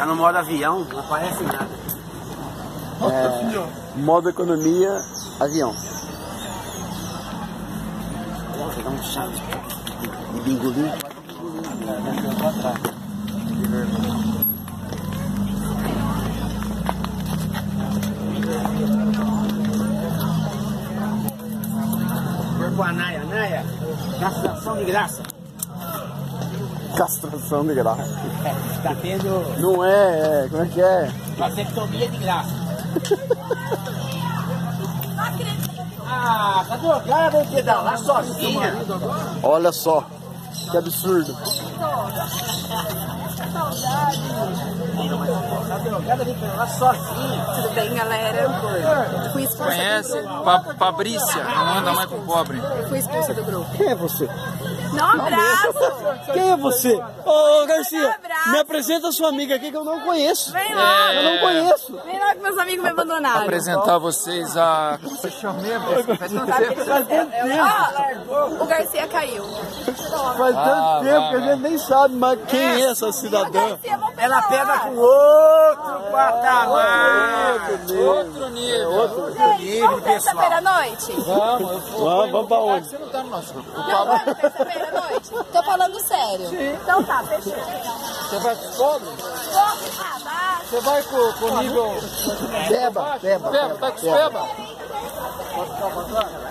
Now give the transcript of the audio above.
Tá no modo avião, não aparece nada. É, modo economia, avião. Nossa, dá um chá de, de bingolim. Foi com a Naya, Naya, castração de graça. Castração de graça. É, tá tendo Não é, é, como é que é? vasectomia de graça. Ah, o cara veio pedalar sozinha? Olha só, que absurdo. O cara veio pedalar sozinha? Tudo bem, galera? Fui expulsa Conhece? do grupo. Pa Fabrícia, não anda mais com pobre. Fui expulsa do grupo. Quem é você? Não abraço! Quem é você? Ô, Garcia, abraço. me apresenta a sua amiga aqui que eu não conheço. Vem lá! Eu não conheço. Vem lá que meus amigos me abandonaram. Apresentar vocês a. Como você chama tanto tempo. Tanto tempo, o Garcia caiu. faz tanto Ah, tempo vai, que a gente nem sabe mais quem é essa cidadã. Garcia, Ela pega com outro patamar. Outro nível. Outro. Gente, vamos terça-feira à noite? Vamos, eu vou. Vamos, vamos pra onde? Você não tá no nosso grupo. Não, vamos terça-feira à noite? Tô falando sério. Então tá, fechou. você vai com os pobres? Ah, vai. Você vai com, comigo? Beba, beba. Peba, tá com os beba. Pode ficar trás?